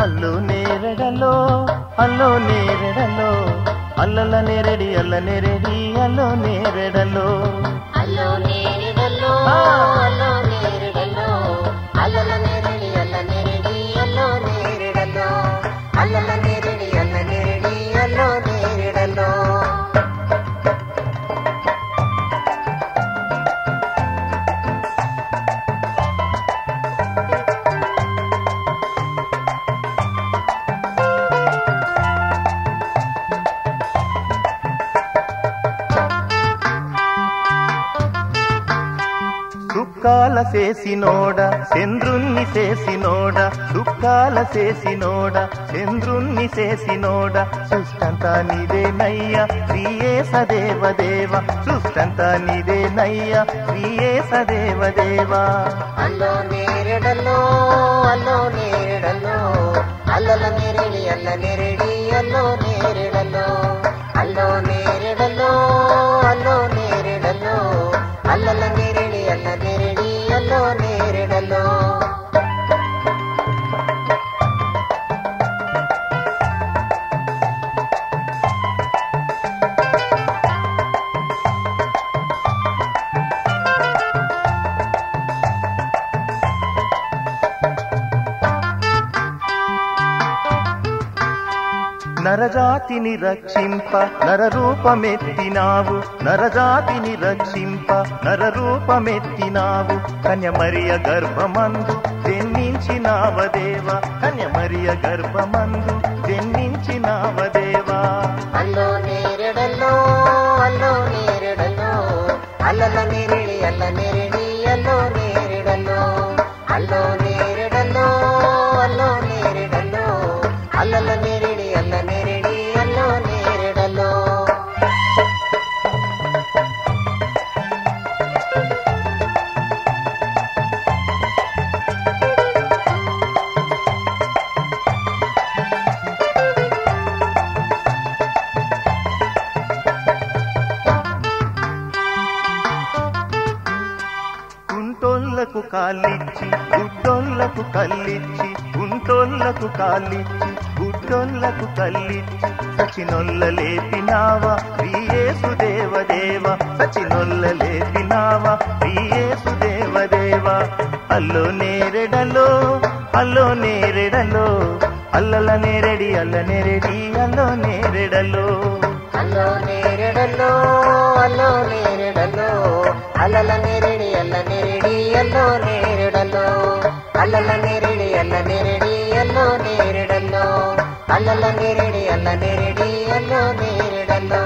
అల్లు నేరెడలో అల్లు నేరెడలో అల్లల నేరెడి అల్ల నేరెడి అల్లు నేరెడలో. అల్లో నేరిడల్లో సుక్కాల చేసినోడ చంద్రుణ్ణి చేసినోడ సుక్కాల చేసినోడ చంద్రుణ్ణి చేసినోడ సృష్టంతా నీదేనయ్య ప్రియే సదేవదేవ. సృష్టంతా నీదేనయ్య ప్రియే సదేవదేవా. అల్లో నేరడలో అల్లో నేరడలో అల్లల నేరిడి అల్ల నేరిడి నరజాతిని రక్షింప నరరూపమెత్తినావు. నరజాతిని రక్షింప నరరూపమెత్తినావు. కన్యమరియ గర్భమందు జన్మించినావదేవ. కన్యమరియ గర్భమందు జన్మించినావదేవా. అల్లో నేరిడల్లో అల్లో నేరిడల్లో. అల్లల నేరిడి అల్ల నేరిడి అల్లో నేరిడల్లో. అల్లో కుంటోళ్ళకు కాలిచ్చి గుడ్డోళ్ళకు కల్లిచ్చి కుంటోళ్ళకు కాలిచ్చి గుడ్డోళ్ళకు కల్లిచ్చి సచినొల్ల లేపినావా? ప్రియేసు దేవదేవ సచినొల్ల లేపినావా? ప్రియేసు దేవదేవ అల్లో నేరెడలో అల్లో నేరెడలో అల్లల నేరెడి అల్ల నేరెడి అల్లో నేరెడలో. అల్లో నేరెడలో అల్లో నేరెడలో అల్లల నేరిడి అల్ల నేరిడి అల్లో నేరిడల్లో అల్లల నేరిడి అల్ల నేరిడి అల్లో నేరిడల్లో అల్లల నేరిడి అల్ల నేరిడి అల్లో నేరిడల్లో